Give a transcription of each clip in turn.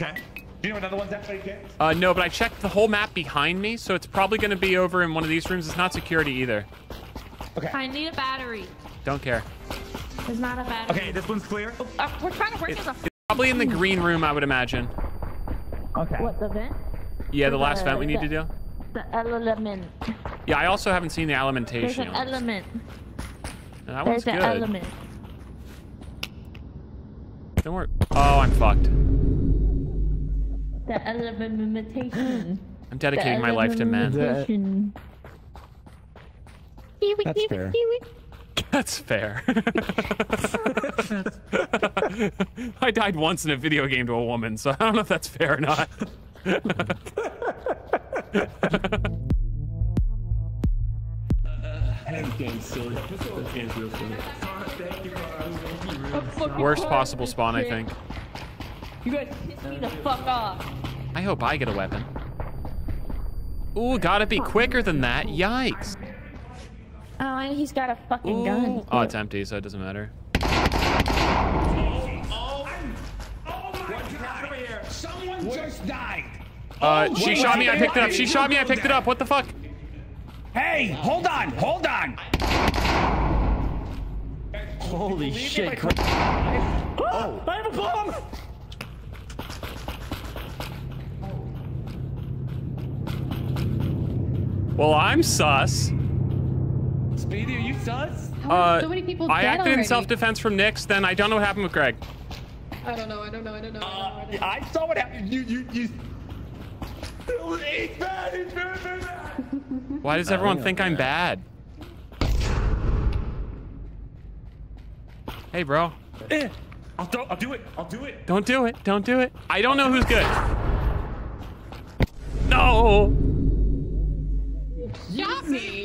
Okay. Do you know another one's actually kid? Uh, no, but I checked the whole map behind me, so it's probably going to be over in one of these rooms. It's not security either. Okay. I need a battery. Don't care. There's not a battery. Okay, this one's clear. Uh, we're trying to work as a. It's probably in the green room, I would imagine. Okay. What the vent? Yeah, the last vent we need to the- do. The element. Yeah, I also haven't seen the There's alimentation. an element. That one's There's good. an element. Don't worry. Oh, I'm fucked. The element imitation. Hmm. I'm dedicating my life to men. Imitation. That's fair. That's fair. I died once in a video game to a woman, so I don't know if that's fair or not. That game's silly. That game's real silly. Worst possible spawn, I think. You guys piss me the fuck off. I hope I get a weapon. Ooh, gotta be quicker than that. Yikes. Oh, and he's got a fucking Ooh. gun. Oh, it's empty, so it doesn't matter. Someone just died. Uh, she shot me, I picked it up. She shot me, I picked it up. What the fuck? Hey, hold on, hold on. Holy shit. Oh, I have a bomb. Well, I'm sus. Speedy, are you sus? Uh, so many people I dead acted in self-defense from Nyx, then I don't know what happened with Greg. I don't know. I don't know. I don't know. I. I don't know. I saw what happened. You, you, you. It's bad. It's very, very bad. Why does everyone think I'm bad? Hey, bro. Eh, I'll do, I'll do it. I'll do it. Don't do it. Don't do it. I don't know who's good. No.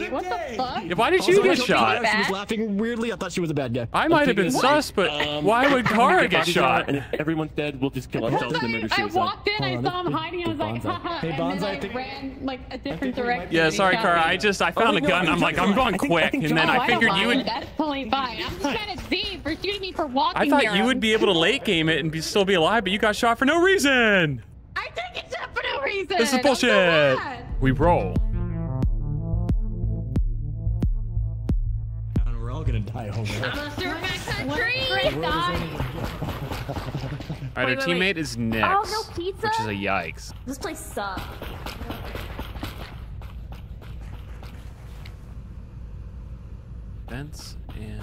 Shot me. What the fuck? Yeah, Why did you get shot? She was laughing weirdly. I thought she was a bad guy. I might have been sus, but Um, why would Kara Get get shot? And if everyone's dead, we'll just kill ourselves and murder I suicide. walked in, I saw him hiding, I was like, Bonzo. haha, Hey, and then I I think- ran like a different think we might direction. Yeah, sorry, shot Kara. I just I found a no, gun. I I'm like, I'm going I think- I quick, and then Oh, I figured you would. That's totally fine. I'm just mad at Z for shooting me for walking I thought you would be able to late game it and be still be alive, but you got shot for no reason. I took it shot for no reason. This is I'm so bullshit. We roll. I'm a super What country. All right, our Wait, wait, teammate wait. is Nyx, Oh, no pizza? which is a yikes. This place sucks. Vents and.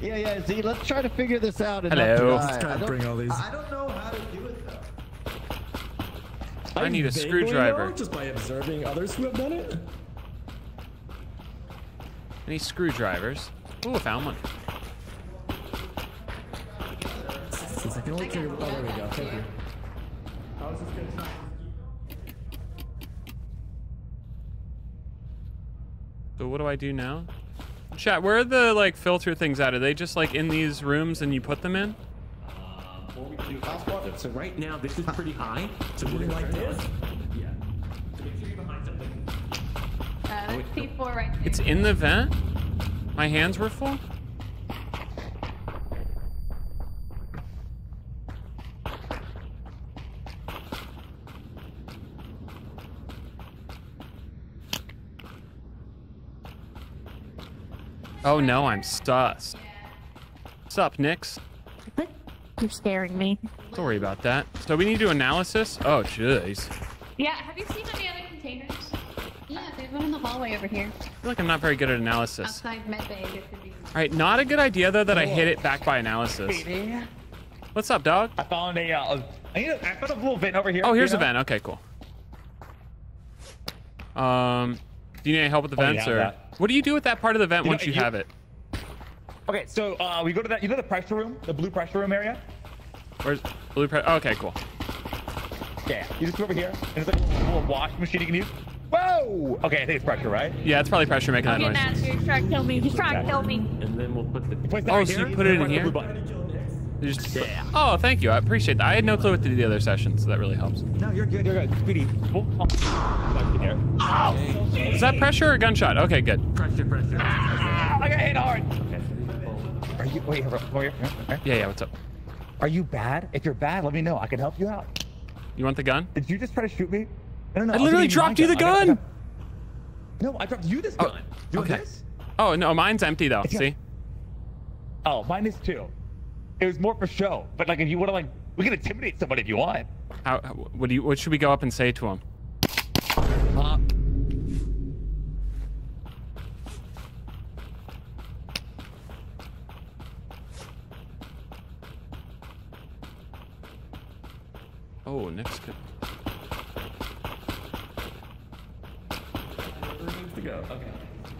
Yeah, yeah. See, let's try to figure this out. And Hello. Let's die. I don't- bring all these. I don't know how to do it though. I need a screwdriver. know, just by observing others who have done it. Any screwdrivers? Ooh, I found one. Since I can only trigger. Oh, there we go. Thank you. So what do I do now? Chat, where are the like filter things at? Are they just like in these rooms and you put them in? So right now, this is pretty high. So we're gonna like this. Yeah. So make sure you're behind something. Uh, there's C4 right there. It's in the vent? My hands were full? Oh no, I'm sus. What's up, Nyx? You're scaring me. Don't worry about that. So we need to do analysis? Oh, jeez. Yeah, have you seen any other containers? Yeah, there's one in the hallway over here. I feel like I'm not very good at analysis. Outside medbay. there should be. All right, not a good idea though that I hit it back by analysis. Speedy. What's up, dog? I found a, uh, I, need a, I found a little vent over here. Oh, here's you a know? vent. Okay, cool. Um, do you need any help with the Oh, vents, yeah, or that. what do you do with that part of the vent You know, once you, you- have it? Okay, so uh, we go to that. You know the pressure room, the blue pressure room area. Where's blueprint? okay, cool. Yeah. You just go over here, and it's like a little wash machine you can use. Whoa! Okay, I think it's pressure, right? Yeah, it's probably pressure making that Get noise. mad here. He's trying to kill me. He's trying to kill me. And then we'll put the. Place Oh, right so you put it in here? blue button. You just- Oh, thank you. I appreciate that. I had no clue what to do the other session, so that really helps. No, you're good. You're good. Speedy. Oh, oh. Back in here. Is that pressure or gunshot? Okay, good. Pressure, pressure. Ah, I got hit hard. Are you? Wait, over here. here. Yeah, yeah. What's up? Are you bad? If you're bad, let me know. I can help you out. You want the gun? Did you just try to shoot me? No, no, no. I was literally dropped you the I got- I gun. got- No, I dropped you this Oh, gun. You okay. this? Oh no, mine's empty though. See? Oh, mine is too. It was more for show. But like, if you want to, like, we can intimidate somebody if you want. How? What do you? What should we go up and say to him? Uh, Oh, next. co- to go. Okay.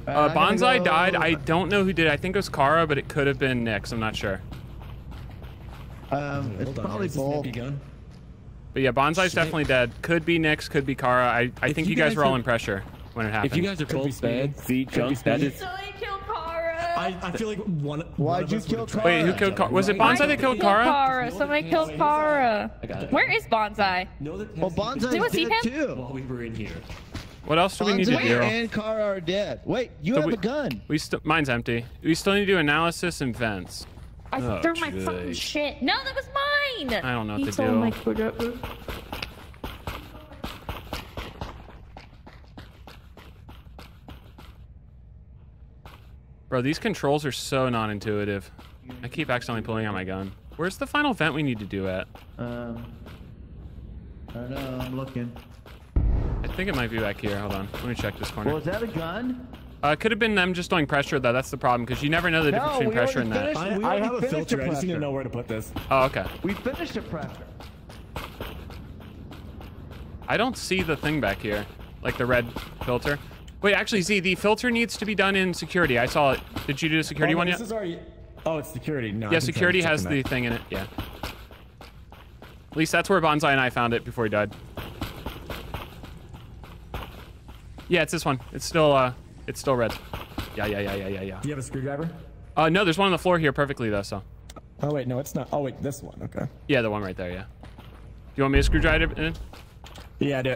Uh, I'm Bonsai go- died. I don't know who did. I think it was Kara, but it could have been Nix. I'm not sure. Um, it's Hold probably is this an both. empty gun? But yeah, Bonsai's Shit. definitely dead. Could be Nix. Could be Kara. I, I If think you you guys guys were all in pressure when it happened. If you guys are Could be both bad, speed. see, Could be jump, that So I. I, I feel like one. Why'd you kill would've Wait, who killed jump, Kara? Was it right? Bonsai that killed Kara? Kara. Somebody killed Kara. I got it. Where is Bonsai? Know that Well, Tessie- Bonsai's Anyone see dead him? too. While we were in here. What else do we need to Bonsai do? and Kara are dead. Wait, you So have we- a gun. We still mine's empty. We still need to do analysis and vents. I Oh, threw my fucking shit. No, that was mine. I don't know what he to stole do. my Bro, these controls are so non-intuitive. I keep accidentally pulling out my gun. Where's the final vent we need to do at? Um, I don't know. I'm looking. I think it might be back here. Hold on. Let me check this corner. Well, is that a gun? Uh, it could have been them just doing pressure though. That's the problem because you never know the difference No, between pressure and that. finished. We I, I already have a filter. the I just need to know where to put this. Oh, okay. We finished the pressure. I don't see the thing back here, like the red filter. Wait, actually, Z, the filter needs to be done in security. I saw it. Did you do the security oh, one this yet? is already. Oh, it's security. No. Yeah, security has the thing in it. Yeah. At least that's where Bonsai and I found it before he died. Yeah, it's this one. It's still uh, it's still red. Yeah, yeah, yeah, yeah, yeah, yeah. Do you have a screwdriver? Uh, no, there's one on the floor here perfectly though. So Oh wait, no, it's not. Oh wait, this one. Okay. yeah, the one right there. Yeah. Do you want me to screwdriver it in? Yeah, do.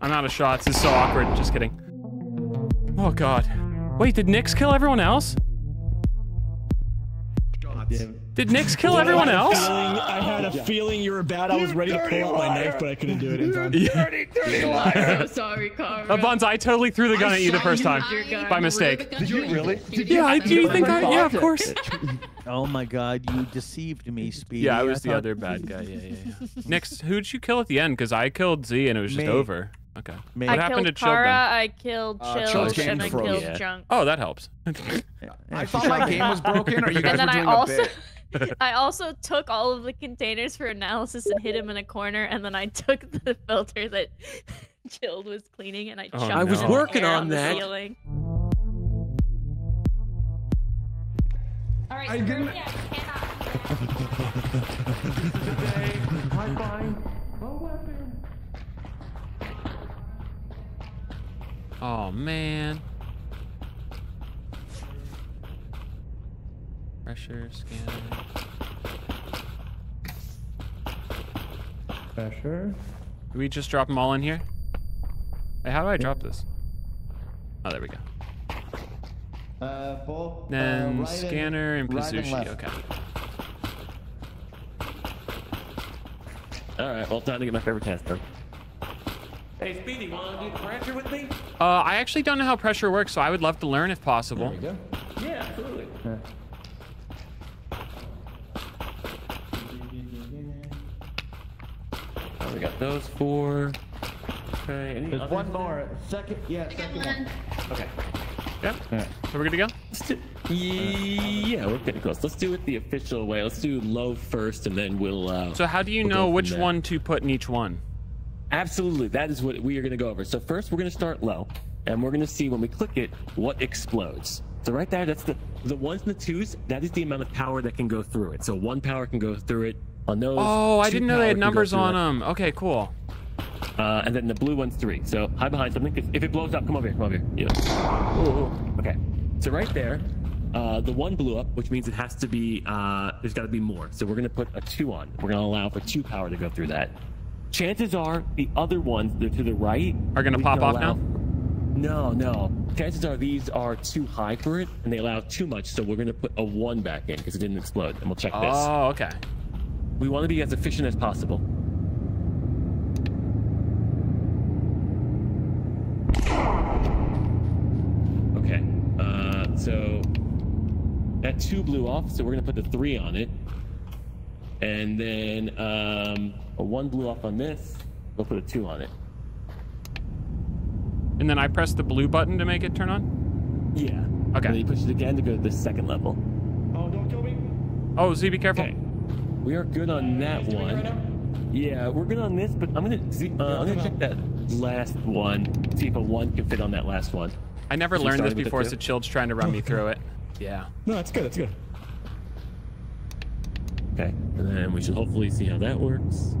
I'm out of shots. This is so awkward. Just kidding. Oh god. Wait, did Nyx kill everyone else? Did Nyx kill everyone else? I had a feeling you were bad. I was ready to pull out my knife, but I couldn't do it in time. dirty, dirty liar. So sorry, Kara. Uh, Bonza, I totally threw the gun at you the first time. with your gun. By mistake. Did you choice. really? You Yeah, I do you think I? Yeah, of course. Oh my god, you deceived me, Speedy. Yeah, I was the thought- other bad guy. Yeah, yeah, yeah. Nyx, who'd you kill at the end? Because I killed Z and it was just Me. over. Okay. Me. What I happened killed to Chilled Kara, then? I killed Uh, Chilled, Chilled and I killed Yeah. Junk. Oh, that helps. I thought my game was broken, or you guys And then were I also, a bit. I also took all of the containers for analysis and hid them in a corner, and then I took the filter that Chilled was cleaning, and I Oh, chucked I was it in the working air on the that. ceiling. All right, I screw didn't- me, I cannot. Oh man. Pressure scanner. Pressure. Do we just drop them all in here? Hey, how do I drop this? Oh, there we go. Uh, both. uh, Then right scanner and right and Pazushi. left. Okay. All right, well, time to get my favorite test done. Hey, Speedy, want to do pressure with me? Uh, I actually don't know how pressure works, so I would love to learn if possible. There we go. Yeah, absolutely. Oh, we got those four. Okay. Any There's one in more. Second. Yeah, second one. there? Okay. Yeah. So we're good to go? Let's do, yeah, we're getting close. Let's do it the official way. Let's do low first, and then we'll. Uh, So how do you We'll know which one to put in each one? Absolutely, that is what we are going to go over. So first, we're going to start low, and we're going to see when we click it what explodes. So right there, that's the the ones and the twos. That is the amount of power that can go through it. So one power can go through it on those. Oh, I didn't know they had numbers on it. them. Okay, cool. Uh, and then the blue one's three. So hide behind something. If, if it blows up, come over here. Come over here. Yeah. Ooh. Okay. So right there, uh, the one blew up, which means it has to be. Uh, there's got to be more. So we're gonna put a two on. We're gonna allow for two power to go through that. Chances are the other ones, they're to the right, Are gonna pop off allow- now? No, no. Chances are these are too high for it, and they allow too much. So we're gonna put a one back in because it didn't explode, and we'll check this. Oh, okay. We want to be as efficient as possible. Okay. Uh, so that two blew off, so we're gonna put the three on it, and then um, a one blew off on this. We'll put a two on it. And then I press the blue button to make it turn on? Yeah. Okay. And then you push it again to go to the second level. Oh, don't kill me. Oh, Z, be careful. Okay. We are good on that one. Yeah, we're good on this, but I'm gonna see, uh, I'm gonna check that last one. See if a one can fit on that last one. I never So learned this started with the before, two? so Child's trying to run me through it. Yeah. No, that's good. That's good. Okay. And then we should hopefully see how that works.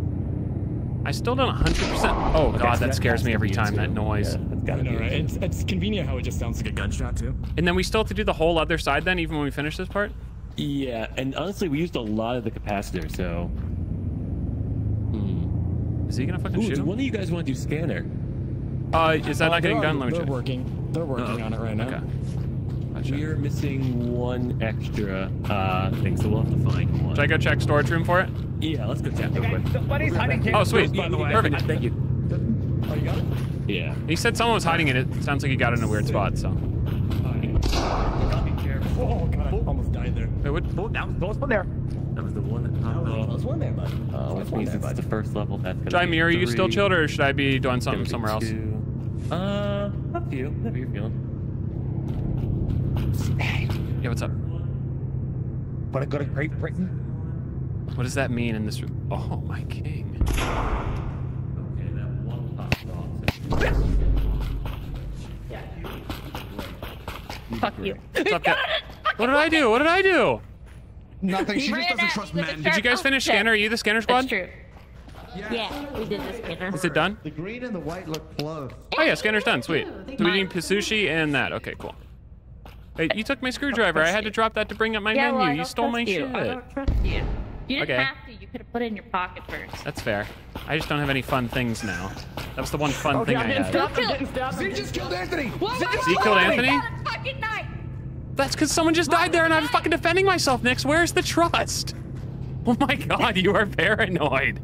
I still don't 100%. Oh, Okay, God, so that has scares me every time, two. that noise. Yeah, that's gotta know, be right? It's, it's convenient how it just sounds like a gunshot too. And then we still have to do the whole other side then, even when we finish this part? Yeah, and honestly, we used a lot of the capacitor, so. Hmm. Is he gonna fucking Ooh, shoot do him? one of you guys want to do scanner? Uh, is that Uh, not getting done? Let me They're check. working. They're working Oh, on it right now. Okay. Gotcha. We're missing one extra uh, thing, so we'll have to find one. Should I go check storage room for it? Yeah, let's go tap real quick. Somebody's hiding here. Oh, sweet. By the way, Perfect. Thank you. Oh, you got it? Yeah. He said someone was hiding in it. Sounds like he got it in a weird spot, so. Oh, God, I almost died there. Wait, what? Oh, that was close one there. That was the one that popped off. one there, bud. Uh, which means it's the first level. That's gonna Jai be Mir, are you still chilled, or should I be doing something be somewhere else? two. Uh, up to you. Whatever you're feeling. Yeah, what's up? But I go to Great Britain. What does that mean in this room? Oh, my king. Okay, that one popped off. Fuck you. What's up, guy- What did I do? What did I do? Nothing. She just doesn't trust me men. Did you guys finish scanner? Are you the scanner squad? That's true. Yeah, we did the scanner. Is it done? The green and the white look close. Oh yeah, scanner's done. Sweet. So we need Pasushi and that. Okay, cool. Hey, you took my screwdriver. I had to drop that to bring up my yeah, menu. well, you stole my trust you. shit. I don't trust you. You didn't Okay. have to. You could have put it in your pocket first. That's fair. I just don't have any fun things now. That was the one fun oh, thing I had. Who killed? Zeke just killed Anthony. Why Zeke would just He killed lie? Anthony? Got a fucking knife. That's because someone just died there and I'm fucking defending myself, Nix. Where's the trust? Oh my god, you are paranoid.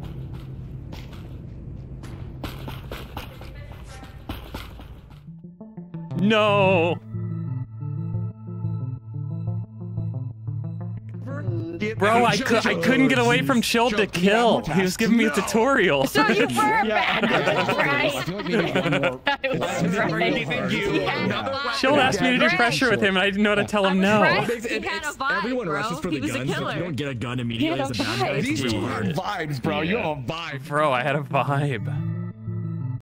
No. Bro, I, cou- I couldn't get away from Chill to kill. He was giving me a tutorial. So you were bad. I was right. I feel like we need one more. I was right. Yeah. Chill asked me to do pressure with him and I didn't know how to tell him no. Right. It's- He it's- had a vibe, everyone rushes for the guns. If you don't get a gun immediately as a a bad guy, These two are vibes, bro. You have a vibe. Bro, I had a vibe.